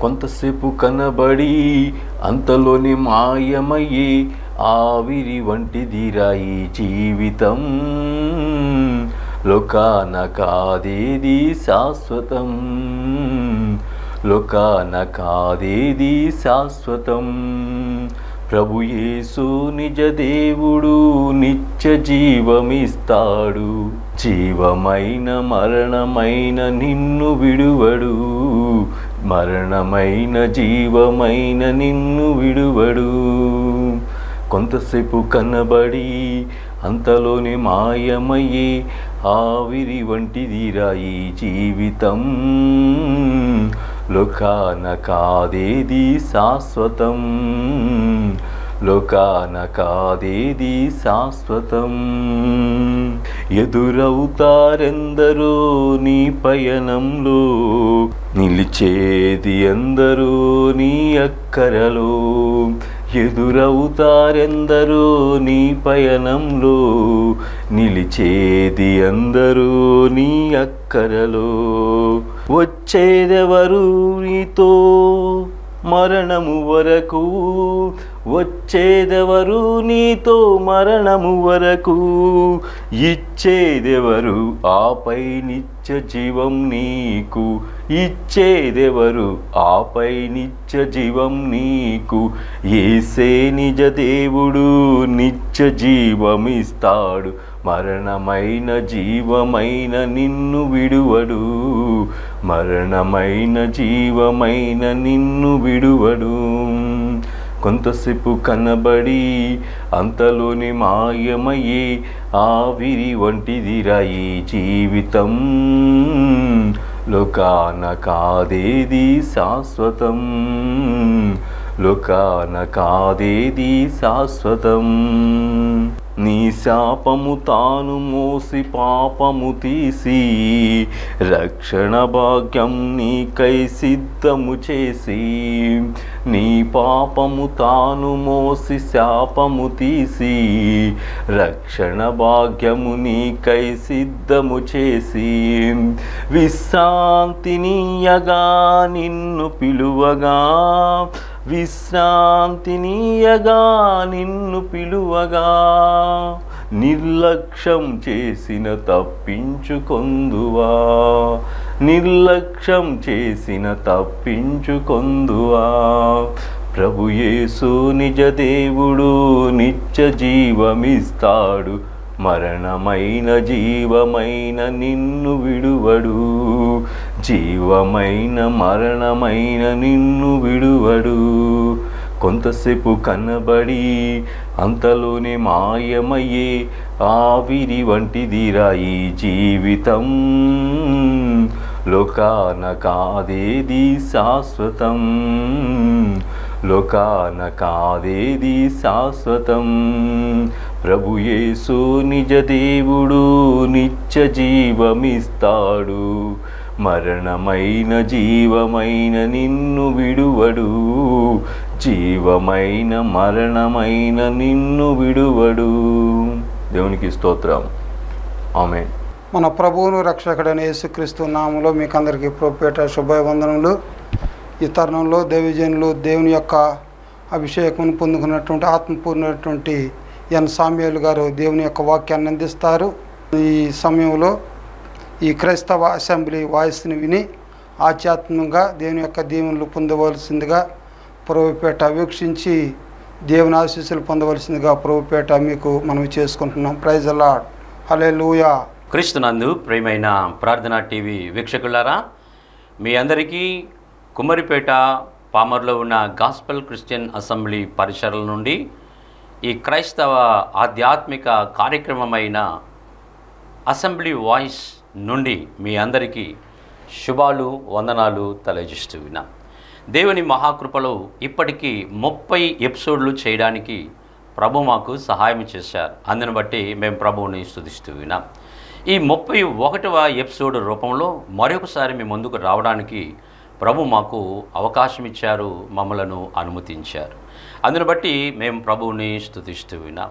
కొంతసేపు కనబడి అంతలోని మాయమయ్యే ఆవిరి వంటిదిరా ఈ జీవితం. లోకాన కాదేది శాశ్వతం? లోకాన కాదేది శాశ్వతం? ప్రభుయేసు నిజ దేవుడు నిత్య జీవమిస్తాడు. జీవమైన మరణమైన నిన్ను విడువడు. మరణమైన జీవమైన నిన్ను విడువడు. కొంతసేపు కనబడి అంతలోనే మాయమయ్యే ఆవిరి వంటిదిరా ఈ జీవితం. లోకాన కాదేది శాశ్వతం. లోకాన కాదేది శాశ్వతం. ఎదురవుతారెందరో నీ పయనంలో నిలిచేది ఎందరో నీ అక్కరలో. ఎదురవుతారెందరో నీ పయనంలో నిలిచేది అందరూ నీ అక్కరలో. వచ్చేదెవరు నీతో మరణము వరకు? వచ్చేదెవరు నీతో మరణము వరకు? ఇచ్చేదెవరు ఆపై నిత్య జీవం నీకు? ఇచ్చేదెవరు ఆపై నిత్య జీవం నీకు? ఏసే నిజ దేవుడు నిత్య జీవమిస్తాడు. మరణమైన జీవమైన నిన్ను విడువడు. మరణమైన జీవమైన నిన్ను విడువడు. కొంతసేపు కనబడి అంతలోని మాయమయ్యే ఆవిరి వంటిదిరా ఈ జీవితం. లోకాన కాదేది శాశ్వతం? లోకాన కాదేది శాశ్వతం? నీ శాపము తాను మోసి పాపము తీసి రక్షణ భాగ్యం నీకై సిద్ధము చేసి నీ పాపము తాను మోసి శాపము తీసి రక్షణ భాగ్యము నీకై సిద్ధము చేసి విశ్రాంతినీయగా నిన్ను పిలువగా విశ్రాంతినీయగా నిన్ను పిలువగా. నిర్లక్ష్యం చేసిన తప్పించుకొందువా. నిర్లక్ష్యం చేసిన తప్పించుకొందువా. ప్రభుయేసు నిజ దేవుడు నిత్య జీవమిస్తాడు. మరణమైన జీవమైన నిన్ను విడువడు. జీవమైన మరణమైన నిన్ను విడువడు. కొంతసేపు కనబడి అంతలోనే మాయమయ్యే ఆవిరి వంటిదిరా ఈ జీవితం. లోకాన కాదేది శాశ్వతం? లోకాన కాదేది శాశ్వతం? ప్రభుయేసు నిజ దేవుడు నిత్య జీవమిస్తాడు. మరణమైన జీవమైన నిన్ను విడువడు. జీవమైన మరణమైన నిన్ను విడువడు. దేవునికి స్తోత్రం. ఆమె మన ప్రభువును రక్షకుడైన యేసుక్రీస్తు నామంలో మీకు అందరికీ ప్రోపేట శుభవందనములు ఈ తరుణంలో దేవిజనులు దేవుని యొక్క అభిషేకం పొందుకున్నటువంటి ఆత్మపూర్ణటువంటి ఎన్ సామ్యులు గారు దేవుని యొక్క వాక్యాన్ని అందిస్తారు. ఈ సమయంలో ఈ క్రైస్తవ అసెంబ్లీ వాయిస్ని విని ఆధ్యాత్మికంగా దేవుని యొక్క దీవెనలు పొందవలసిందిగా ప్రభుపేట వీక్షించి దేవుని ఆశీస్సులు పొందవలసిందిగా ప్రభుపేట మీకు మనం చేసుకుంటున్నాం. ప్రైజ్ అలాడ్ హలే లూయా క్రీస్తునందు ప్రియమైన ప్రార్థన టీవీ వీక్షకులారా మీ అందరికీ కుమ్మరిపేట పామర్లో ఉన్న గాస్పల్ క్రిస్టియన్ అసెంబ్లీ పరిసరాల నుండి ఈ క్రైస్తవ ఆధ్యాత్మిక కార్యక్రమమైన అసెంబ్లీ వాయిస్ నుండి మీ అందరికీ శుభాలు వందనాలు తెలియజేస్తూ విన్నాం దేవుని మహాకృపలో ఇప్పటికీ ముప్పై ఎపిసోడ్లు చేయడానికి ప్రభు మాకు సహాయం చేశారు. అందుని బట్టి మేము ప్రభువుని స్థుతిస్తూ విన్నాం ఈ ముప్పై ఒకటవ ఎపిసోడ్ రూపంలో మరొకసారి మీ ముందుకు రావడానికి ప్రభు మాకు అవకాశం ఇచ్చారు మమ్మలను అనుమతించారు. అందును బట్టి మేము ప్రభువుని స్తుతిస్తూ విన్నాం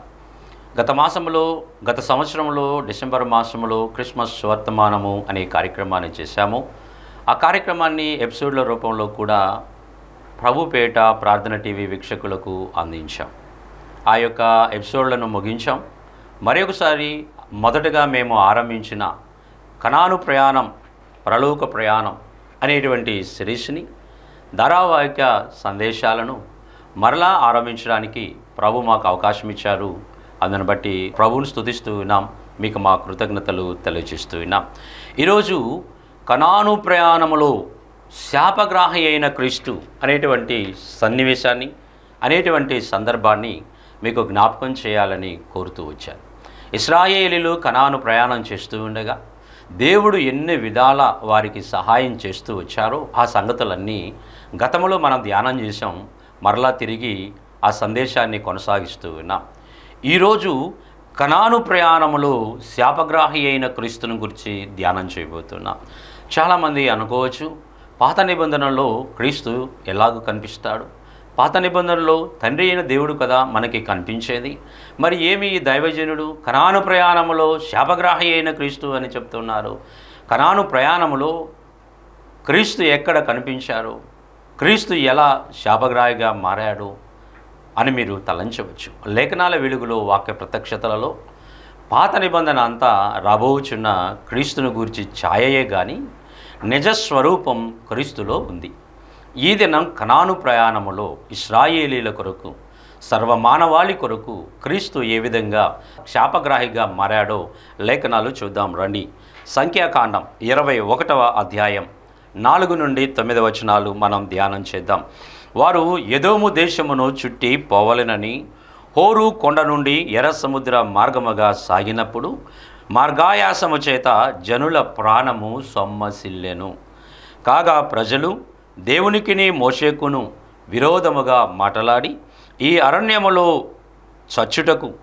గత మాసంలో గత సంవత్సరంలో డిసెంబర్ మాసంలో క్రిస్మస్ వర్తమానము అనే కార్యక్రమాన్ని చేశాము. ఆ కార్యక్రమాన్ని ఎపిసోడ్ల రూపంలో కూడా ప్రభుపేట ప్రార్థన టీవీ వీక్షకులకు అందించాం. ఆ యొక్క ఎపిసోడ్లను ముగించాం. మరొకసారి మొదటగా మేము ఆరంభించిన కణాను ప్రయాణం ప్రలోక ప్రయాణం అనేటువంటి సిరీస్ని ధారావాహిక సందేశాలను మరలా ఆరంభించడానికి ప్రభు మాకు అవకాశం ఇచ్చారు. అందుని బట్టి ప్రభువును స్తుతిస్తూ ఉన్నాం. మీకు మా కృతజ్ఞతలు తెలియజేస్తూ ఉన్నాం. ఈరోజు కణాను ప్రయాణములో శాపగ్రాహి అయిన క్రీస్తు అనేటువంటి సన్నివేశాన్ని అనేటువంటి సందర్భాన్ని మీకు జ్ఞాపకం చేయాలని కోరుతూ వచ్చాను. ఇస్రాయేలీలు కణాను ప్రయాణం చేస్తూ ఉండగా దేవుడు ఎన్ని విధాల వారికి సహాయం చేస్తూ వచ్చారో ఆ సంగతులన్నీ గతంలో మనం ధ్యానం చేసాం మరలా తిరిగి ఆ సందేశాన్ని కొనసాగిస్తూ ఉన్నాం. ఈరోజు కణాను ప్రయాణములో శాపగ్రాహి అయిన క్రీస్తుని గురించి ధ్యానం చేయబోతున్నాం. చాలామంది అనుకోవచ్చు పాత నిబంధనలో క్రీస్తు ఎలాగో కనిపిస్తాడు? పాత నిబంధనలో తండ్రి అయిన దేవుడు కదా మనకి కనిపించేది. మరి ఏమి ఈ దైవజనుడు? కణాను ప్రయాణములో శాపగ్రాహి అయిన క్రీస్తు అని చెప్తున్నారు. కణాను ప్రయాణములో క్రీస్తు ఎక్కడ కనిపించారు? క్రీస్తు ఎలా శాపగ్రాహిగా మారాడు అని మీరు తలంచవచ్చు. లేఖనాల వెలుగులో వాక్య ప్రత్యక్షతలలో పాత నిబంధన అంతా రాబోచున్న క్రీస్తును గురించి ఛాయయే కానీ నిజస్వరూపం క్రీస్తులో ఉంది. ఈ దినం కనాను ప్రయాణములో ఇస్రాయేలీల కొరకు సర్వమానవాళి కొరకు క్రీస్తు ఏ విధంగా శాపగ్రాహిగా మారాడో లేఖనాలు చూద్దాం రండి. సంఖ్యాకాండం ఇరవై ఒకటవ అధ్యాయం నాలుగు నుండి తొమ్మిది వచనాలు మనం ధ్యానం చేద్దాం. వారు ఎదోము దేశమును చుట్టి పోవలెనని హోరు కొండ నుండి ఎర్ర సముద్ర మార్గముగా సాగినప్పుడు మార్గాయాసము చేత జనుల ప్రాణము సొమ్మసిల్లెను. కాగా ప్రజలు దేవునికిని మోషేకును విరోధముగా మాటలాడి ఈ అరణ్యములో చచ్చుటకు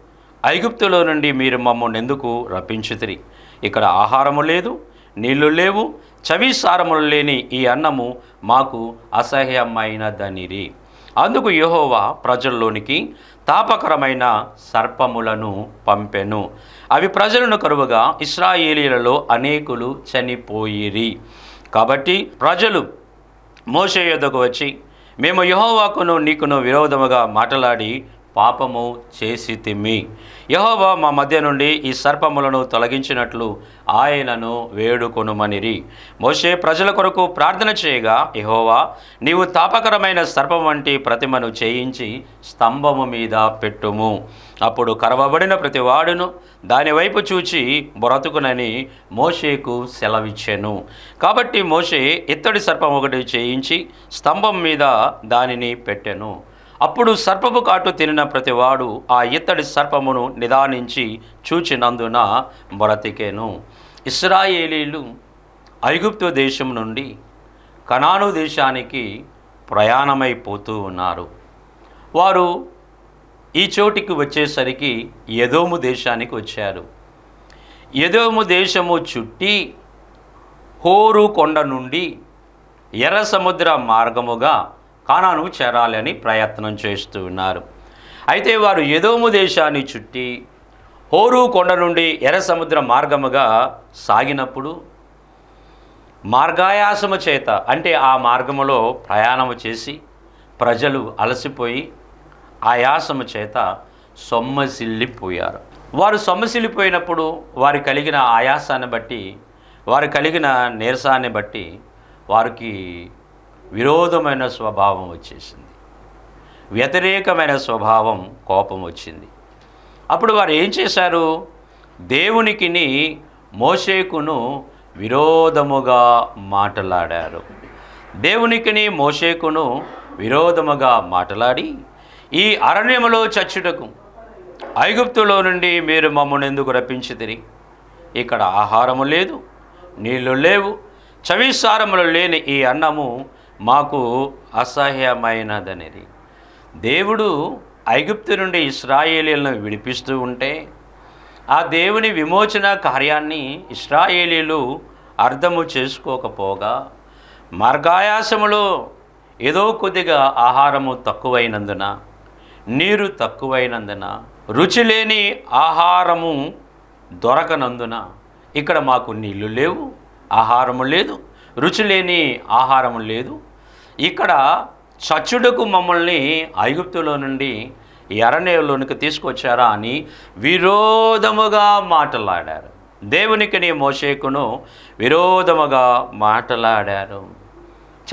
ఐగుప్తులో నుండి మీరు మమ్మల్ని ఎందుకు రప్పించుతిరి? ఇక్కడ ఆహారము లేదు నీళ్ళు లేవు చవి సారములు లేని ఈ అన్నము మాకు అసహ్యమైనదనిరి. అందుకు యహోవా ప్రజల్లోనికి తాపకరమైన సర్పములను పంపెను. అవి ప్రజలను కరువుగా ఇస్రాయేలీలలో అనేకులు చనిపోయిరి. కాబట్టి ప్రజలు మోసే యొద్దకు వచ్చి మేము యహోవాకును నీకును విరోధముగా మాట్లాడి పాపము చేసి తిమ్మి యహోవా మా మధ్య నుండి ఈ సర్పములను తొలగించినట్లు ఆయనను వేడుకొనుమనిరి. మోషే ప్రజల కొరకు ప్రార్థన చేయగా యహోవా నీవు తాపకరమైన సర్పం వంటి ప్రతిమను చేయించి స్తంభము మీద పెట్టుము. అప్పుడు కరవబడిన ప్రతివాడును దానివైపు చూచి బ్రతుకునని మోషేకు సెలవిచ్చెను. కాబట్టి మోషే ఇత్తడి సర్పం ఒకటి చేయించి స్తంభం మీద దానిని పెట్టెను. అప్పుడు సర్పపు కాటు తినిన ప్రతివాడు ఆ ఇత్తడి సర్పమును నిదానించి చూచినందున బ్రతికెను ఇస్రాయేలీలు ఐగుప్తు దేశం నుండి కనాను దేశానికి ప్రయాణమైపోతూ ఉన్నారు. వారు ఈ చోటికి వచ్చేసరికి ఎదోము దేశానికి వచ్చారు. ఎదోము దేశము చుట్టి హోరు కొండ నుండి ఎర్ర సముద్ర మార్గముగా కానాను చేరాలని ప్రయత్నం చేస్తూ ఉన్నారు. అయితే వారు ఎదోము దేశాన్ని చుట్టి హోరు కొండ నుండి ఎర్ర సముద్ర మార్గముగా సాగినప్పుడు మార్గాయాసము చేత అంటే ఆ మార్గములో ప్రయాణము చేసి ప్రజలు అలసిపోయి ఆయాసము చేత సొమ్మసిల్లిపోయారు. వారు సొమ్మసిల్లిపోయినప్పుడు వారు కలిగిన ఆయాసాన్ని బట్టి వారు కలిగిన నీరసాన్ని బట్టి వారికి విరోధమైన స్వభావం వచ్చేసింది. వ్యతిరేకమైన స్వభావం కోపం వచ్చింది. అప్పుడు వారు ఏం చేశారు? దేవునికిని మోషేకును విరోధముగా మాట్లాడారు. దేవునికిని మోషేకును విరోధముగా మాట్లాడి ఈ అరణ్యములో చచ్చుటకు ఐగుప్తులో నుండి మీరు మమ్మల్ని ఎందుకు రప్పించితిరి? ఇక్కడ ఆహారము లేదు నీళ్ళు లేవు చవిసారములు లేని ఈ అన్నము మాకు అసహ్యమైనదనేది. దేవుడు ఐగుప్తు నుండి ఇస్రాయేలీలను విడిపిస్తూ ఉంటే ఆ దేవుని విమోచన కార్యాన్ని ఇస్రాయేలీలు అర్థము చేసుకోకపోగా మార్గాయాసములో ఏదో కొద్దిగా ఆహారము తక్కువైనందున నీరు తక్కువైనందున రుచి లేని ఆహారము దొరకనందున ఇక్కడ మాకు నీళ్ళు లేవు ఆహారము లేదు. రుచి లేని ఆహారము లేదు. ఇక్కడ చచ్చుడుకు మమ్మల్ని ఐగుప్తులో నుండి ఈ తీసుకొచ్చారా అని విరోధముగా మాట్లాడారు. దేవునికి నీ మోషేకును విరోధముగా మాట్లాడారు.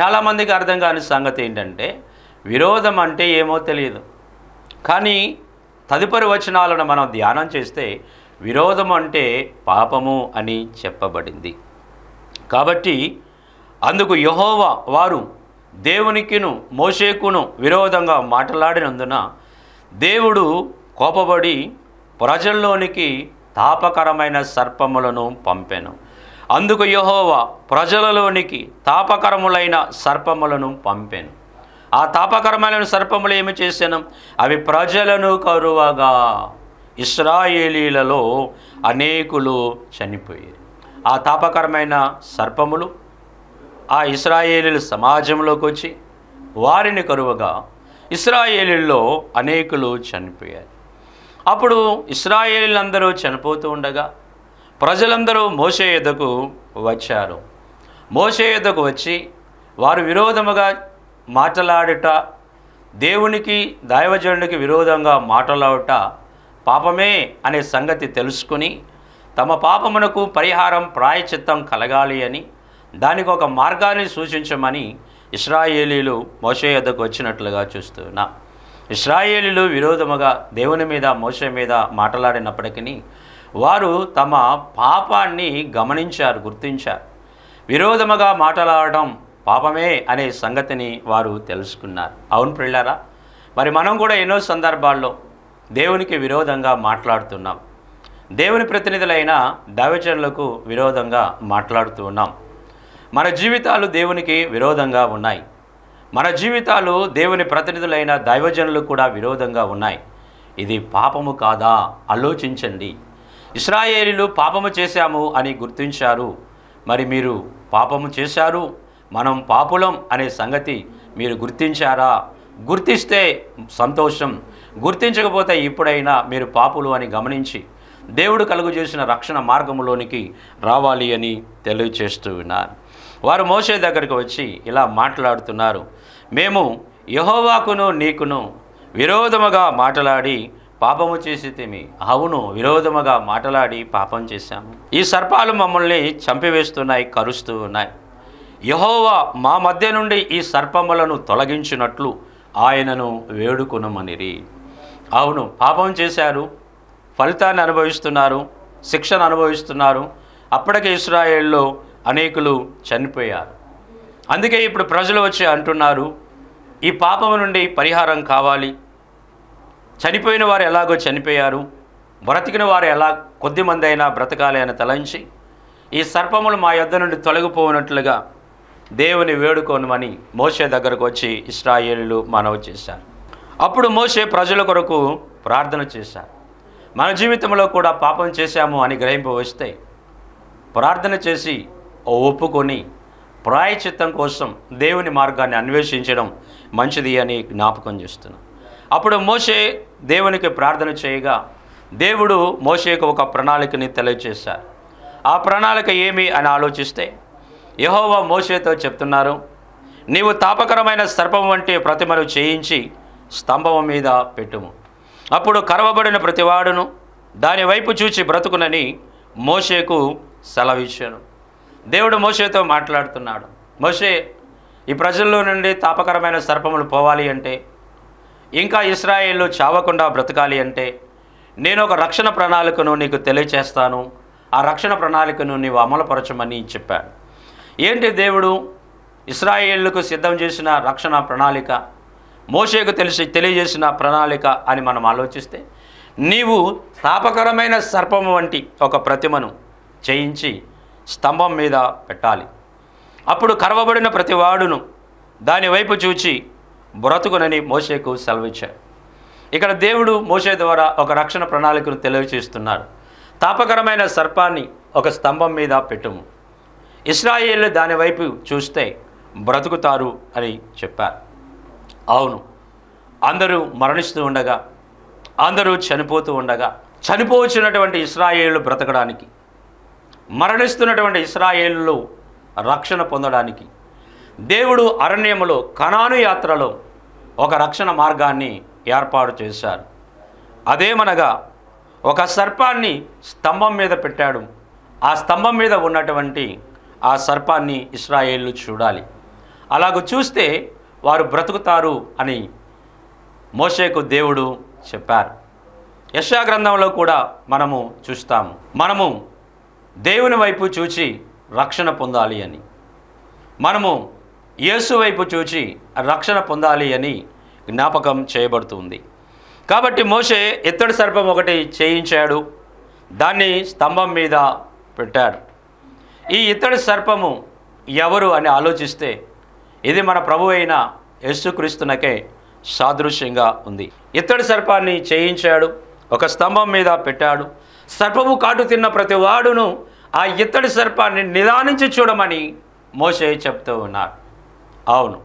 చాలామందికి అర్థం కాని సంగతి ఏంటంటే విరోధం అంటే ఏమో తెలియదు. కానీ తదుపరి వచనాలను మనం ధ్యానం చేస్తే విరోధం అంటే పాపము అని చెప్పబడింది. కాబట్టి అందుకు యహోవా వారు దేవునికిను మోషేకును విరోధంగా మాట్లాడినందున దేవుడు కోపబడి ప్రజల్లోనికి తాపకరమైన సర్పములను పంపెను. అందుకు యహోవా ప్రజలలోనికి తాపకరములైన సర్పములను పంపెను. ఆ తాపకరమైన సర్పములు ఏమి చేశాను అవి ప్రజలను కరువగా ఇస్రాయేలీలలో అనేకులు చనిపోయారు. ఆ తాపకరమైన సర్పములు ఆ ఇస్రాయేలీల సమాజంలోకి వచ్చి వారిని కరువగా ఇస్రాయేలీల్లో అనేకులు చనిపోయారు. అప్పుడు ఇస్రాయేలీలందరూ చనిపోతూ ఉండగా ప్రజలందరూ మోసే యుద్ధకు వచ్చారు. మోసే యుద్ధకు వచ్చి వారు విరోధముగా మాట్లాడుట దేవునికి దైవజనుడికి విరోధంగా మాట్లాడుట పాపమే అనే సంగతి తెలుసుకుని తమ పాపమునకు పరిహారం ప్రాయచిత్తం కలగాలి అని దానికి ఒక మార్గాన్ని సూచించమని ఇస్రాయేలీలు మోసే యొద్దకు వచ్చినట్లుగా చూస్తున్నా. ఇస్రాయేలీలు విరోధముగా దేవుని మీద మోసే మీద మాట్లాడినప్పటికీ వారు తమ పాపాన్ని గమనించారు గుర్తించారు. విరోధముగా మాట్లాడడం పాపమే అనే సంగతిని వారు తెలుసుకున్నారు. అవును పిల్లారా మరి మనం కూడా ఎన్నో సందర్భాల్లో దేవునికి విరోధంగా మాట్లాడుతున్నాం. దేవుని ప్రతినిధులైన దైవజనులకు విరోధంగా మాట్లాడుతూ ఉన్నాం. మన జీవితాలు దేవునికి విరోధంగా ఉన్నాయి. మన జీవితాలు దేవుని ప్రతినిధులైన దైవజనులు కూడా విరోధంగా ఉన్నాయి. ఇది పాపము కాదా? ఆలోచించండి. ఇస్రాయేలీలు పాపము చేశాము అని గుర్తించారు. మరి మీరు పాపము చేశారు? మనం పాపులం అనే సంగతి మీరు గుర్తించారా? గుర్తిస్తే సంతోషం. గుర్తించకపోతే ఇప్పుడైనా మీరు పాపులు అని గమనించి దేవుడు కలుగు చేసిన రక్షణ మార్గములోనికి రావాలి అని తెలియచేస్తూ ఉన్నారు. వారు మోసే దగ్గరికి వచ్చి ఇలా మాట్లాడుతున్నారు. మేము యహోవాకును నీకును విరోధముగా మాట్లాడి పాపము చేసి తిమి అవును విరోధముగా మాట్లాడి పాపం చేశాము. ఈ సర్పాలు మమ్మల్ని చంపివేస్తున్నాయి కరుస్తూ ఉన్నాయి. యహోవా మా మధ్య నుండి ఈ సర్పములను తొలగించినట్లు ఆయనను వేడుకునమనిరి. అవును పాపం చేశారు ఫలితాన్ని అనుభవిస్తున్నారు శిక్షను అనుభవిస్తున్నారు. అప్పటికే ఇస్రాయేల్లో అనేకులు చనిపోయారు. అందుకే ఇప్పుడు ప్రజలు వచ్చి అంటున్నారు ఈ పాపము నుండి పరిహారం కావాలి. చనిపోయిన వారు ఎలాగో చనిపోయారు బ్రతికిన వారు ఎలా కొద్దిమంది అయినా బ్రతకాలి అని తలంచి ఈ సర్పములు మా యొద్ద నుండి తొలగిపోనట్లుగా దేవుని వేడుకోనమని మోసే దగ్గరకు వచ్చి ఇస్రాయేలీలు మనవి చేశారు. అప్పుడు మోసే ప్రజల కొరకు ప్రార్థన చేశారు. మన జీవితంలో కూడా పాపం చేశాము అని గ్రహింపు వస్తే ప్రార్థన చేసి ఒప్పుకొని ప్రాయచిత్తం కోసం దేవుని మార్గాన్ని అన్వేషించడం మంచిది అని జ్ఞాపకం చేస్తున్నాం. అప్పుడు మోషే దేవునికి ప్రార్థన చేయగా దేవుడు మోషేకు ఒక ప్రణాళికని తెలియజేశారు ఆ ప్రణాళిక ఏమి అని ఆలోచిస్తే యహోవా మోషేతో చెప్తున్నారు నీవు తాపకరమైన సర్పం వంటి ప్రతిమను చేయించి స్తంభం మీద పెట్టుము. అప్పుడు కరవబడిన ప్రతివాడును దాని వైపు చూచి బ్రతుకునని మోషేకు సెలవిచ్చాను. దేవుడు మోషేతో మాట్లాడుతున్నాడు. మోషే ఈ ప్రజల్లో నుండి తాపకరమైన సర్పములు పోవాలి అంటే ఇంకా ఇస్రాయేళ్ళు చావకుండా బ్రతకాలి అంటే నేను ఒక రక్షణ ప్రణాళికను నీకు తెలియచేస్తాను. ఆ రక్షణ ప్రణాళికను నీవు అమలుపరచమని చెప్పాడు. ఏంటి దేవుడు? ఇస్రాయేళ్ళకు సిద్ధం చేసిన రక్షణ ప్రణాళిక మోషేకు తెలిసి తెలియజేసిన ప్రణాళిక అని మనం ఆలోచిస్తే నీవు తాపకరమైన సర్పము వంటి ఒక ప్రతిమను చేయించి స్తంభం మీద పెట్టాలి. అప్పుడు కరవబడిన ప్రతి వాడును దాని వైపు చూచి బ్రతుకునని మోషేకు సెలవిచ్చాడు. ఇక్కడ దేవుడు మోషే ద్వారా ఒక రక్షణ ప్రణాళికను తెలియజేస్తున్నాడు. తాపకరమైన సర్పాన్ని ఒక స్తంభం మీద పెట్టుము. ఇస్రాయేళ్ళు దానివైపు చూస్తే బ్రతుకుతారు అని చెప్పారు. అవును అందరూ మరణిస్తూ ఉండగా అందరూ చనిపోతూ ఉండగా చనిపోవచ్చినటువంటి ఇస్రాయేళ్ళు బ్రతకడానికి మరణిస్తున్నటువంటి ఇస్రాయేళ్ళు రక్షణ పొందడానికి. దేవుడు అరణ్యములో కణాను యాత్రలో ఒక రక్షణ మార్గాన్ని ఏర్పాటు చేశారు. అదేమనగా ఒక సర్పాన్ని స్తంభం మీద పెట్టాడు. ఆ స్తంభం మీద ఉన్నటువంటి ఆ సర్పాన్ని ఇస్రాయేళ్ళు చూడాలి. అలాగ చూస్తే వారు బ్రతుకుతారు అని మోషేకు దేవుడు చెప్పారు. యశా గ్రంథంలో కూడా మనము చూస్తాము. మనము దేవుని వైపు చూచి రక్షణ పొందాలి అని. మనము యేసు వైపు చూచి రక్షణ పొందాలి అని జ్ఞాపకం చేయబడుతుంది. కాబట్టి మోషే ఇత్తడి సర్పం ఒకటి చేయించాడు. దాన్ని స్తంభం మీద పెట్టాడు. ఈ ఇత్తడి సర్పము ఎవరు అని ఆలోచిస్తే ఇది మన ప్రభు అయిన యేసుక్రీస్తునకే సాదృశ్యంగా ఉంది. ఇత్తడి సర్పాన్ని చేయించాడు ఒక స్తంభం మీద పెట్టాడు సర్పము కాటు తిన్న ప్రతి వాడును ఆ ఇత్తడి సర్పాన్ని నిదానించి చూడమని మోసే చెప్తూ ఉన్నారు. అవును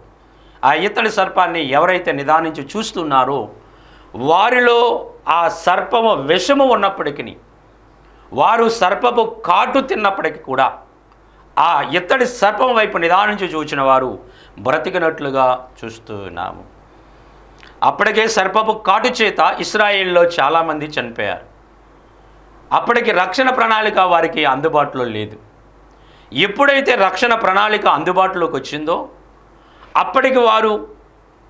ఆ ఇత్తడి సర్పాన్ని ఎవరైతే నిదానించి చూస్తున్నారో వారిలో ఆ సర్పము విషము ఉన్నప్పటికీ వారు సర్పపు కాటు తిన్నప్పటికీ కూడా ఆ ఇత్తడి సర్పం వైపు నిదానించి చూచిన వారు బ్రతికినట్లుగా చూస్తున్నాము అప్పటికే సర్పపు కాటు చేత ఇస్రాయిల్లో చాలామంది చనిపోయారు. అప్పటికి రక్షణ ప్రణాళిక వారికి అందుబాటులో లేదు. ఎప్పుడైతే రక్షణ ప్రణాళిక అందుబాటులోకి వచ్చిందో అప్పటికి వారు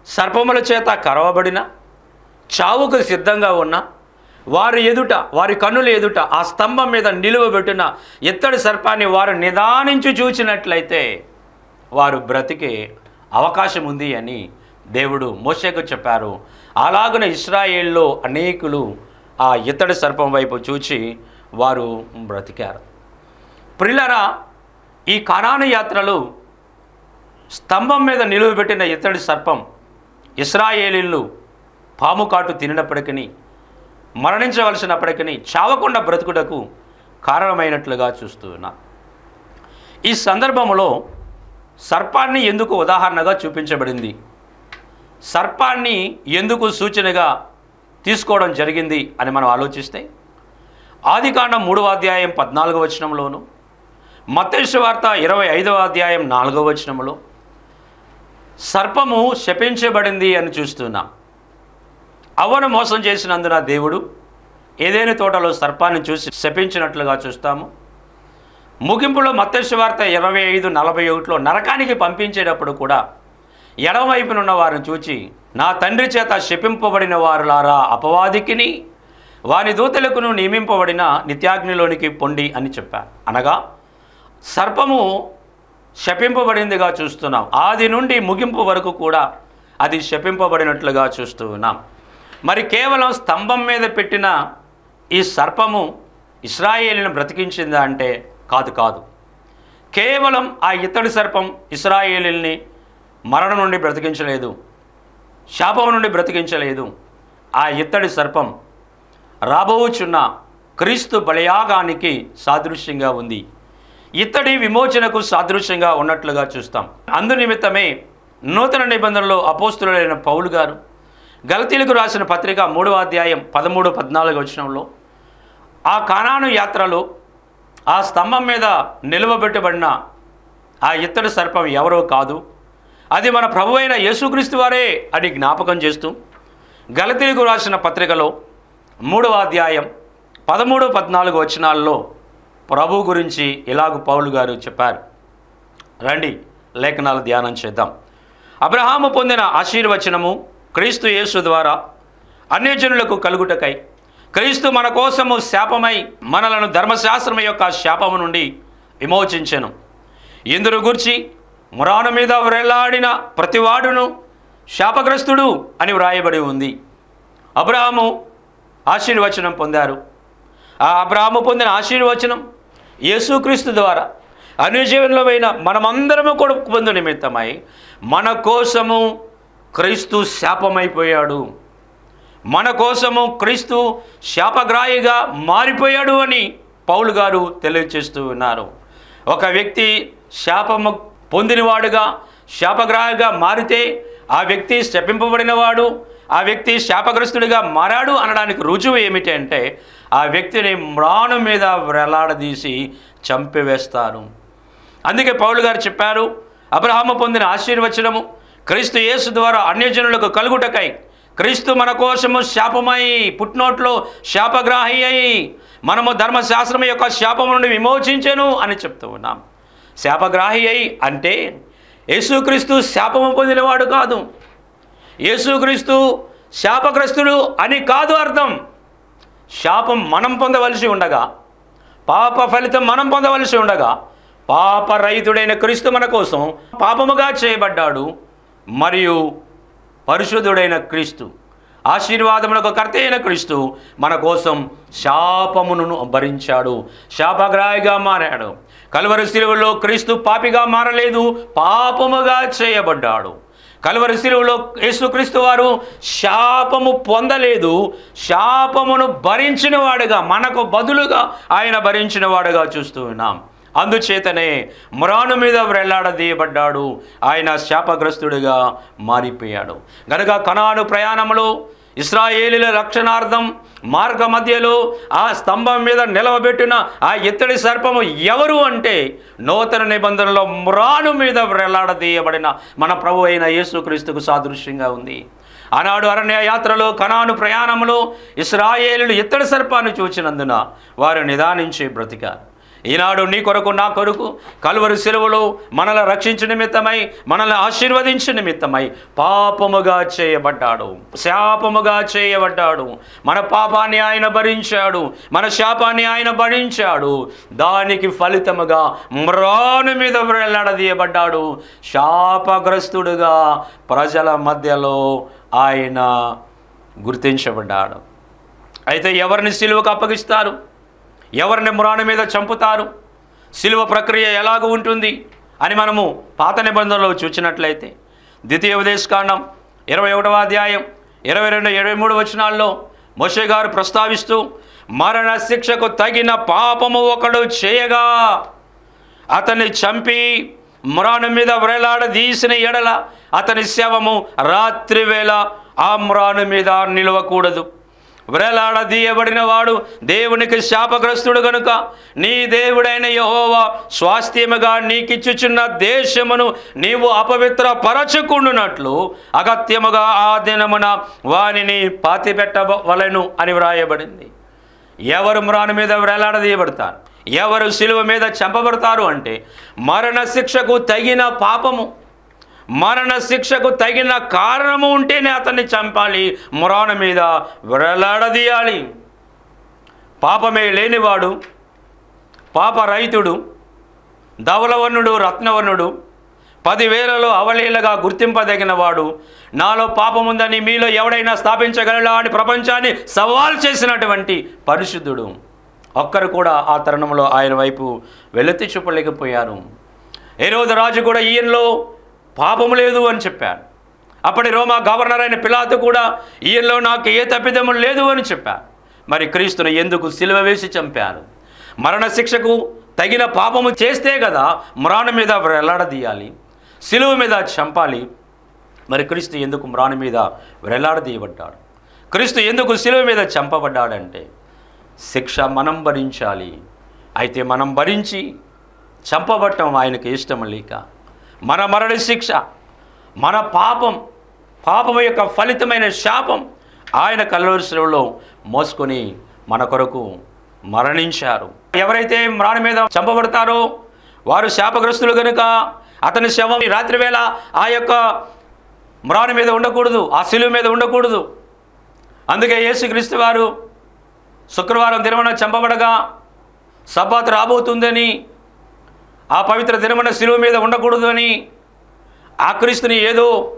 సర్పముల చేత కరవబడిన చావుకు సిద్ధంగా ఉన్న వారి ఎదుట వారి కన్నుల ఎదుట ఆ స్తంభం మీద నిలువబెట్టిన ఎత్తడి సర్పాన్ని వారు నిదానించి చూచినట్లయితే వారు బ్రతికే అవకాశం ఉంది అని దేవుడు మోసకు చెప్పారు. అలాగున ఇస్రాయేల్లో అనేకులు ఆ ఇత్తడి సర్పం వైపు చూచి వారు బ్రతికారు. ప్రిల్లరా ఈ కణాను యాత్రలు స్తంభం మీద నిలువబెట్టిన ఇత్తడి సర్పం ఇస్రాయేలీళ్ళు పాము కాటు తినప్పటికీ మరణించవలసినప్పటికీ చావకుండా బ్రతుకుటకు కారణమైనట్లుగా చూస్తున్నా ఈ సందర్భంలో సర్పాన్ని ఎందుకు ఉదాహరణగా చూపించబడింది? సర్పాన్ని ఎందుకు సూచనగా తీసుకోవడం జరిగింది అని మనం ఆలోచిస్తే ఆదికాండం మూడవ అధ్యాయం పద్నాలుగవ వచనంలోను మత్తేసు వార్త ఇరవై ఐదవ అధ్యాయం నాలుగవ వచనంలో సర్పము శపించబడింది అని చూస్తున్నాం. అవ్వను మోసం చేసినందున దేవుడు ఏదైనా తోటలో సర్పాన్ని చూసి శపించినట్లుగా చూస్తాము. ముగింపులో మత్స్య వార్త ఇరవై ఐదు నలభై ఒకటిలో నరకానికి పంపించేటప్పుడు కూడా ఎడమవైపునున్న వారిని చూచి నా తండ్రి చేత శపింపబడిన వారులారా అపవాదికిని వారి దూతలకును నియమింపబడిన నిత్యాగ్నిలోనికి పొండి అని చెప్పారు అనగా సర్పము శపింపబడిందిగా చూస్తున్నాం. ఆది నుండి ముగింపు వరకు కూడా అది శపింపబడినట్లుగా చూస్తూ ఉన్నాం. మరి కేవలం స్తంభం మీద పెట్టిన ఈ సర్పము ఇస్రాయేల్ని బ్రతికించిందా అంటే కాదు కాదు. కేవలం ఆ ఇతడి సర్పం ఇస్రాయేలీల్ని మరణం నుండి బ్రతికించలేదు శాపం నుండి బ్రతికించలేదు. ఆ ఇత్తడి సర్పం రాబోచున్న క్రీస్తు బలయాగానికి సాదృశ్యంగా ఉంది. ఇత్తడి విమోచనకు సాదృశ్యంగా ఉన్నట్లుగా చూస్తాం. అందు నిమిత్తమే నూతన నిబంధనలో అపోస్తులైన పౌలు గారు గలతీలకు రాసిన పత్రిక మూడవ అధ్యాయం పదమూడు పద్నాలుగు వచనంలో ఆ కానాను యాత్రలో ఆ స్తంభం మీద నిలువబెట్టబడిన ఆ ఇత్తడి సర్పం ఎవరో కాదు. అది మన ప్రభు అయిన యేసుక్రీస్తు వారే అని జ్ఞాపకం చేస్తూ గలతీలకు రాసిన పత్రికలో మూడవ అధ్యాయం పదమూడు పద్నాలుగు వచనాల్లో ప్రభు గురించి ఇలాగు పౌలు గారు చెప్పారు. రండి లేఖనాలు ధ్యానం చేద్దాం. అబ్రహాము పొందిన ఆశీర్వచనము క్రీస్తు యేసు ద్వారా అన్యజనులకు కలుగుటకై క్రీస్తు మన కోసము శాపమై మనలను ధర్మశాస్త్రం యొక్క శాపము నుండి విమోచించెను. ఇందును గూర్చి మురాను మీద వ్రేలాడిన ప్రతివాడును శాపగ్రస్తుడు అని వ్రాయబడి ఉంది. అబ్రాహము ఆశీర్వచనం పొందారు. ఆ అబ్రాహము పొందిన ఆశీర్వచనం యేసుక్రీస్తు ద్వారా అనుజీవనమైన మనమందరము కూడా పొందు నిమిత్తమై మన కోసము క్రీస్తు శాపమైపోయాడు. మన కోసము క్రీస్తు శాపగ్రాయిగా మారిపోయాడు అని పౌలు గారు తెలియచేస్తూ ఉన్నారు. ఒక వ్యక్తి శాపము పొందినవాడుగా శాపగ్రాహగా మారితే ఆ వ్యక్తి శపింపబడినవాడు ఆ వ్యక్తి శాపగ్రస్తుడిగా మారాడు అనడానికి రుజువు ఏమిటి అంటే ఆ వ్యక్తిని మ్రాణం మీద వ్రలాడదీసి చంపివేస్తారు. అందుకే పౌలు గారు చెప్పారు అబ్రహాము పొందిన ఆశీర్వచనము క్రీస్తు యేసు ద్వారా అన్యజనులకు కలుగుటకై క్రీస్తు మన కోసము శాపమై పుట్నోట్లో శాపగ్రాహి అయి మనము ధర్మశాస్త్రం యొక్క శాపము నుండి విమోచించెను అని చెప్తూ ఉన్నాం. శాపగ్రాహి అయి అంటే యేసుక్రీస్తు శాపము పొందినవాడు కాదు. యేసుక్రీస్తు శాపగ్రస్తుడు అని కాదు అర్థం. శాపం మనం పొందవలసి ఉండగా పాప ఫలితం మనం పొందవలసి ఉండగా పాపరహితుడైన క్రీస్తు మన కోసం పాపముగా చేయబడ్డాడు మరియు పరిశుద్ధుడైన క్రీస్తు. ఆశీర్వాదములకు కర్త అయిన క్రీస్తు మన కోసం శాపమును భరించాడు. శాపగ్రాయిగా మారాడు. కలువరి శిలువలో క్రీస్తు పాపిగా మారలేదు పాపముగా చేయబడ్డాడు. కలువరి శిలువలో యేసుక్రీస్తు వారు శాపము పొందలేదు శాపమును భరించిన వాడుగా మనకు బదులుగా ఆయన భరించిన వాడుగా చూస్తూ ఉన్నాం. అందుచేతనే మురాను మీద వ్రెల్లాడదీయబడ్డాడు ఆయన శాపగ్రస్తుడిగా మారిపోయాడు. గనుక కణాను ప్రయాణంలో ఇస్రాయేలీల రక్షణార్థం మార్గ మధ్యలో ఆ స్తంభం మీద నిలవబెట్టిన ఆ ఇత్తడి సర్పము ఎవరు అంటే నూతన నిబంధనలో మురాను మీద వ్రెల్లాడదీయబడిన మన ప్రభు అయిన యేసుక్రీస్తుకు సాదృశ్యంగా ఉంది. ఆనాడు అరణ్య యాత్రలో కనాను ప్రయాణంలో ఇస్రాయేలులు ఇత్తడి సర్పాన్ని చూచినందున వారు నిదానించి బ్రతికారు. ఈనాడు నీ కొరకు నా కొరకు కలువరు సెలవులు మనల్ని రక్షించిన నిమిత్తమై మనల్ని ఆశీర్వదించిన నిమిత్తమై పాపముగా చేయబడ్డాడు. శాపముగా చేయబడ్డాడు. మన పాపాన్ని ఆయన భరించాడు. మన శాపాన్ని ఆయన భరించాడు. దానికి ఫలితముగా మ్రాను మీద వెళ్ళడదీయబడ్డాడు శాపగ్రస్తుడుగా ప్రజల మధ్యలో ఆయన గుర్తించబడ్డాడు. అయితే ఎవరిని సిలువకు అప్పగిస్తారు? ఎవరిని మురాణ మీద చంపుతారు? సిలువ ప్రక్రియ ఎలాగ ఉంటుంది అని మనము పాత నిబంధనలో చూచినట్లయితే ద్వితీయ ఉపదేశకాండం ఇరవై ఒకటవ అధ్యాయం ఇరవై రెండు ఇరవై మూడు వచనాల్లో మోషే గారు ప్రస్తావిస్తూ మరణ శిక్షకు తగిన పాపము ఒకడు చేయగా అతన్ని చంపి మ్రాను మీద వ్రేలాడదీసిన ఎడల అతని శవము రాత్రి వేళ ఆ మ్రాను మీద నిలవకూడదు. వ్రేలాడదీయబడిన వాడు దేవునికి శాపగ్రస్తుడు గనుక. నీ దేవుడైన యహోవా స్వాస్థ్యముగా నీకిచ్చుచున్న దేశమును నీవు అపవిత్ర పరచుకుండునట్లు అగత్యముగా ఆ దినమున వానిని పాతిపెట్టవలను అని వ్రాయబడింది. ఎవరు మ్రాను మీద వేలాడదీయబడతారు ఎవరు శిలువ మీద చంపబడతారు అంటే మరణ శిక్షకు తగిన పాపము. మరణ శిక్షకు తగిన కారణము ఉంటేనే అతన్ని చంపాలి. మురాణ మీద వేలాడదీయాలి పాపమే లేనివాడు పాప రైతుడు ధవలవర్ణుడు రత్నవర్ణుడు పదివేలలో అవలీలగా గుర్తింపదగిన వాడు నాలో పాపముందని మీలో ఎవడైనా స్థాపించగలడా అని ప్రపంచాన్ని సవాల్ చేసినటువంటి పరిశుద్ధుడు. ఒక్కరు కూడా ఆ తరుణంలో ఆయన వైపు వెలుతి చూపలేకపోయారు. ఏ రోజు రాజు కూడా ఈయనలో పాపము లేదు అని చెప్పాను అప్పటి రోమా గవర్నర్ అయిన పిలాతు కూడా ఈయనలో నాకు ఏ తప్పిదము లేదు అని చెప్పాను మరి క్రీస్తును ఎందుకు సిలువ వేసి చంపారు? మరణ శిక్షకు తగిన పాపము చేస్తే కదా మ్రాను మీద వ్రెలాడదీయాలి సిలువ మీద చంపాలి. మరి క్రీస్తు ఎందుకు మ్రాణ మీద వ్రెలాడదీయబడ్డాడు క్రీస్తు ఎందుకు సిలువ మీద చంపబడ్డాడంటే శిక్ష మనం భరించాలి. అయితే మనం భరించి చంపబట్టం ఆయనకు ఇష్టం లేక మన మరణ శిక్ష మన పాపం పాపం యొక్క ఫలితమైన శాపం ఆయన కలవరిశిలో మోసుకొని మన కొరకు మరణించారు. ఎవరైతే మ్రాణ మీద చంపబడతారో వారు శాపగ్రస్తులు కనుక అతని శవం రాత్రివేళ రాత్రి వేళ ఆ యొక్క మ్రాను మీద ఉండకూడదు ఆ శిలువ మీద ఉండకూడదు. అందుకే యేసుక్రీస్తు వారు శుక్రవారం తిరుమల చంపబడగా సబ్బాత్ రాబోతుందని ఆ పవిత్ర దినమున శిలువ మీద ఉండకూడదు అని ఆ క్రీస్తుని ఏదో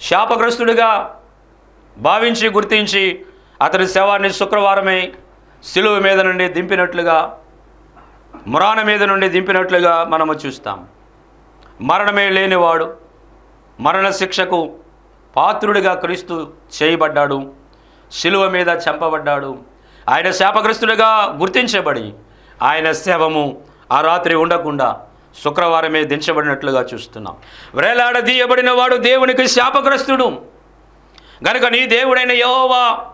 శాపగ్రస్తుడిగా భావించి గుర్తించి అతని శవాన్ని శుక్రవారమే శిలువ మీద నుండి దింపినట్లుగా మురాణ మీద నుండి దింపినట్లుగా మనము చూస్తాం. మరణమే లేనివాడు మరణ శిక్షకు పాత్రుడిగా క్రీస్తు చేయబడ్డాడు శిలువ మీద చంపబడ్డాడు. ఆయన శాపగ్రస్తుడిగా గుర్తించబడి ఆయన శవము ఆ రాత్రి ఉండకుండా శుక్రవారమే దించబడినట్లుగా చూస్తున్నాం. వేలాడదీయబడిన వాడు దేవునికి శాపగ్రస్తుడు. గనుక నీ దేవుడైన యోవా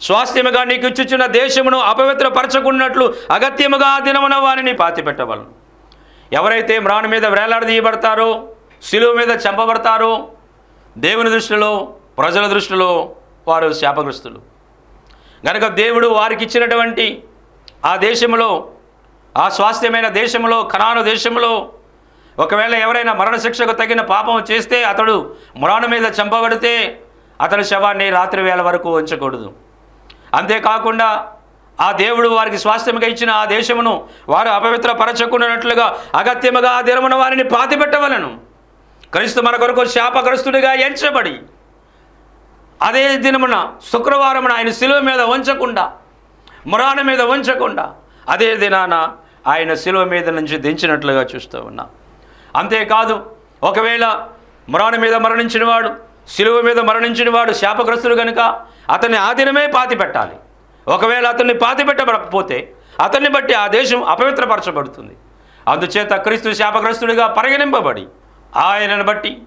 స్వాస్థ్యముగా నీకు ఇచ్చుచున్న దేశమును అపవిత్రపరచకున్నట్లు అగత్యముగా ఆ దినమున వారిని పాతిపెట్టవలను. ఎవరైతే మ్రాను మీద వేలాడదీయబడతారో శిలువు మీద చంపబడతారో దేవుని దృష్టిలో ప్రజల దృష్టిలో వారు శాపగ్రస్తులు. గనక దేవుడు వారికి ఇచ్చినటువంటి ఆ దేశంలో ఆ స్వాస్థ్యమైన దేశంలో కనాను దేశంలో ఒకవేళ ఎవరైనా మరణశిక్షకు తగిన పాపం చేస్తే అతడు మ్రాను మీద చంపబడితే అతని శవాన్ని రాత్రి వేళ వరకు ఉంచకూడదు. అంతేకాకుండా ఆ దేవుడు వారికి స్వాస్థ్యముగా ఇచ్చిన ఆ దేశమును వారు అపవిత్రపరచకుండానట్లుగా అగత్యముగా ఆ దినమున వారిని పాతిపెట్టవలను. క్రీస్తు మన కొరకు శాపగ్రస్తుడిగా ఎంచబడి అదే దినమున శుక్రవారమున ఆయన శిలువ మీద ఉంచకుండా మురాణ మీద ఉంచకుండా అదే దినాన ఆయన శిలువ మీద నుంచి దించినట్లుగా చూస్తూ ఉన్నాం. అంతేకాదు ఒకవేళ మురాన మీద మరణించిన వాడు శిలువ మీద మరణించిన వాడు శాపగ్రస్తుడు కనుక అతన్ని ఆ దినమే పాతి పెట్టాలి ఒకవేళ అతన్ని పాతి పెట్టబడకపోతే అతన్ని బట్టి ఆ దేశం అపవిత్రపరచబడుతుంది. అందుచేత క్రీస్తు శాపగ్రస్తుడిగా పరిగణింపబడి ఆయనను బట్టి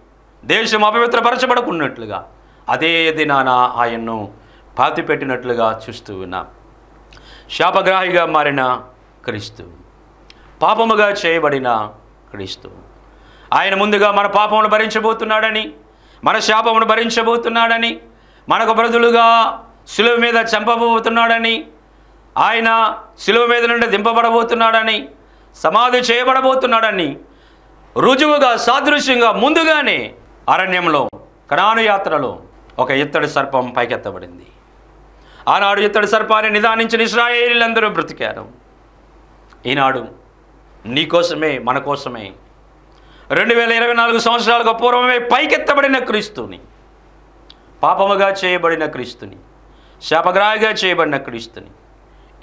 దేశం అపవిత్రపరచబడుకున్నట్లుగా అదే దినాన ఆయన్ను పాతిపెట్టినట్లుగా చూస్తూ ఉన్నాం. శాపగ్రాహిగా మారిన క్రీస్తు. పాపముగా చేయబడిన క్రీస్తు. ఆయన ముందుగా మన పాపమును భరించబోతున్నాడని మన శాపమును భరించబోతున్నాడని మనకు బదులుగా సులువ మీద చంపబోతున్నాడని ఆయన సులువ మీద నుండి దింపబడబోతున్నాడని సమాధి చేయబడబోతున్నాడని రుజువుగా సాదృశ్యంగా ముందుగానే అరణ్యంలో కనాను యాత్రలో ఒక ఇత్తడి సర్పం పైకెత్తబడింది. ఆనాడు ఇత్తడి సర్పాన్ని నిదానించిన ఇస్రాయేలీలందరూ బ్రతికారు. ఈనాడు నీ కోసమే మన కోసమే. రెండు వేల ఇరవై నాలుగు సంవత్సరాలకు పూర్వమే పైకెత్తబడిన క్రీస్తుని. పాపముగా చేయబడిన క్రీస్తుని. శాపగ్రాహిగా చేయబడిన క్రీస్తుని.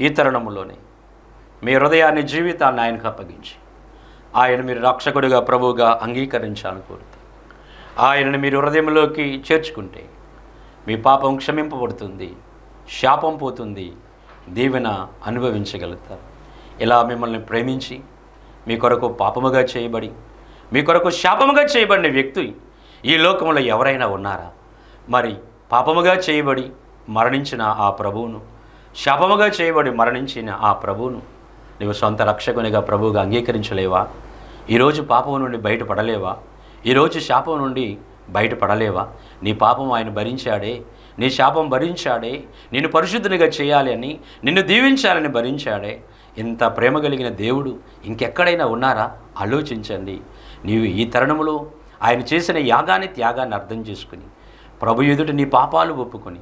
ఈ తరుణములోనే మీ హృదయాన్ని జీవితాన్ని ఆయనకు అప్పగించి ఆయన మీరు రక్షకుడిగా ప్రభువుగా అంగీకరించాలని కోరుతూ ఆయనను మీరు హృదయంలోకి చేర్చుకుంటే మీ పాపం క్షమింపబడుతుంది శాపం పోతుంది దీవెన అనుభవించగలుగుతారు. ఇలా మిమ్మల్ని ప్రేమించి మీ కొరకు పాపముగా చేయబడి మీ కొరకు శాపముగా చేయబడిన వ్యక్తి ఈ లోకంలో ఎవరైనా ఉన్నారా? మరి పాపముగా చేయబడి మరణించిన ఆ ప్రభువును శాపముగా చేయబడి మరణించిన ఆ ప్రభువును నీవు సొంత రక్షకునిగా ప్రభువుగా అంగీకరించలేవా? ఈరోజు పాపం నుండి బయటపడలేవా? ఈరోజు శాపం నుండి బయటపడలేవా? నీ పాపం ఆయన భరించాడే నీ శాపం భరించాడే నిన్ను పరిశుద్ధునిగా చేయాలి అని నిన్ను దీవించాలని భరించాడే ఇంత ప్రేమ కలిగిన దేవుడు ఇంకెక్కడైనా ఉన్నారా? ఆలోచించండి. నీవు ఈ తరుణములో ఆయన చేసిన యాగాన్ని త్యాగాన్ని అర్థం చేసుకుని ప్రభు ఎదుట నీ పాపాలు ఒప్పుకొని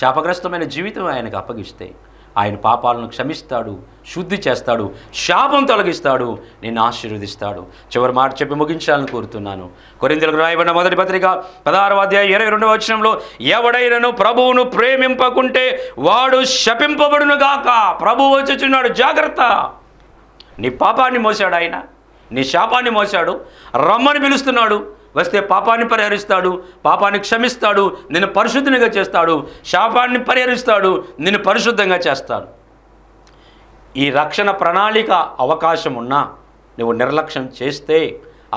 శాపగ్రస్తమైన జీవితం ఆయనకు అప్పగిస్తే ఆయన పాపాలను క్షమిస్తాడు శుద్ధి చేస్తాడు శాపం తొలగిస్తాడు నిన్ను ఆశీర్వదిస్తాడు. చివరి మాట చెప్పి ముగించాలని కోరుతున్నాను. కొరింతలకు రాయబడిన మొదటి పత్రిక పదహారవ అధ్యాయ ఇరవై రెండవ వచనంలో ఎవడైనను ప్రభువును ప్రేమింపకుంటే వాడు శపింపబడును గాక. ప్రభువు వచ్చుచున్నాడు జాగ్రత్త. నీ పాపాన్ని మోసాడు ఆయన నీ శాపాన్ని మోసాడు రమ్మని పిలుస్తున్నాడు. వస్తే పాపాన్ని పరిహరిస్తాడు పాపాన్ని క్షమిస్తాడు నిన్ను పరిశుద్ధినిగా చేస్తాడు శాపాన్ని పరిహరిస్తాడు నిన్ను పరిశుద్ధంగా చేస్తాడు. ఈ రక్షణ ప్రణాళిక అవకాశం ఉన్నా నువ్వు నిర్లక్ష్యం చేస్తే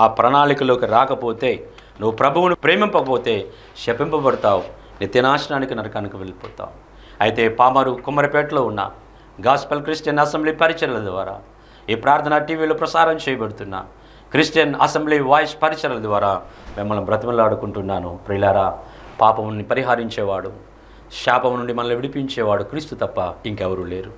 ఆ ప్రణాళికలోకి రాకపోతే నువ్వు ప్రభువును ప్రేమింపకపోతే శపింపబడతావు నిత్యనాశనానికి నరకానికి వెళ్ళిపోతావు. అయితే పామరు కుమ్మరిపేటలో ఉన్న గాస్పల్ క్రిస్టియన్ అసెంబ్లీ పరిచయల ద్వారా ఈ ప్రార్థన టీవీలో ప్రసారం చేయబడుతున్నా క్రిస్టియన్ అసెంబ్లీ వాయిస్ పరిచయల ద్వారా మిమ్మల్ని బ్రతిమలాడుకుంటున్నాను. ప్రిలారా పాపముని పరిహరించేవాడు శాపం నుండి మనల్ని విడిపించేవాడు క్రీస్తు తప్ప ఇంకెవరూ లేరు.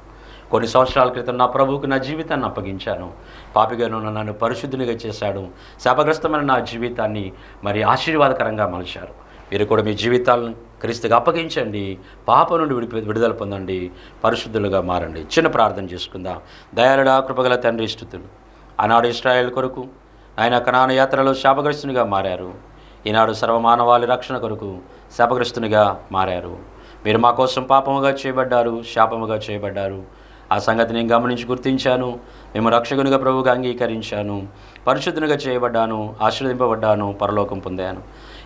కొన్ని సంవత్సరాల క్రితం నా ప్రభువుకు నా జీవితాన్ని అప్పగించాను. పాపిగాను నన్ను పరిశుద్ధునిగా చేశాడు. శాపగ్రస్తమైన నా జీవితాన్ని మరి ఆశీర్వాదకరంగా మలిచారు. మీరు కూడా మీ జీవితాలను క్రీస్తుగా అప్పగించండి. పాప నుండి విడిపి విడుదల పొందండి. పరిశుద్ధులుగా మారండి. చిన్న ప్రార్థన చేసుకుందాం. దయాళుడా కృపగల తండ్రి ఇష్టతులు ఆనాడు ఇస్రాయేల్ కొరకు ఆయన కణాను యాత్రలో శాపగ్రస్తునిగా మారారు. ఈనాడు సర్వమానవాళి రక్షణ కొరకు శాపగ్రస్తునిగా మారారు. మీరు మా కోసం పాపముగా చేయబడ్డారు శాపముగా చేయబడ్డారు. ఆ సంగతి నేను గమనించి గుర్తించాను. మేము రక్షకునిగా ప్రభువుగా అంగీకరించాను. పరిశుద్ధునిగా చేయబడ్డాను ఆశీర్వదింపబడ్డాను పరలోకం పొందాను.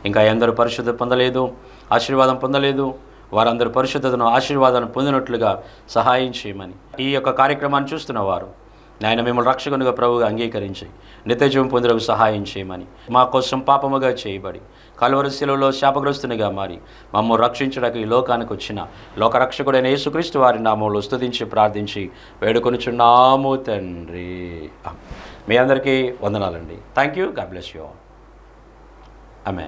ఇంకా ఎందరూ పరిశుద్ధ పొందలేదు ఆశీర్వాదం పొందలేదు. వారందరూ పరిశుద్ధతను ఆశీర్వాదాన్ని పొందినట్లుగా సహాయం చేయమని. ఈ యొక్క కార్యక్రమాన్ని చూస్తున్న వారు నాయన మిమ్మల్ని రక్షకునిగా ప్రభు అంగీకరించి నిత్యజీవం పొందుటకు సహాయం చేయమని. మా కోసం పాపముగా చేయబడి కలువరి శిలువలో శాపగ్రస్తునిగా మారి మమ్మ రక్షించడానికి ఈ లోకానికి వచ్చిన లోకరక్షకుడైన యేసుక్రీస్తు వారి నామంలో స్తుతించి ప్రార్థించి వేడుకొనుచున్నాము తండ్రి. మీ అందరికీ వందనాలండి. Thank you God bless you all ఆమె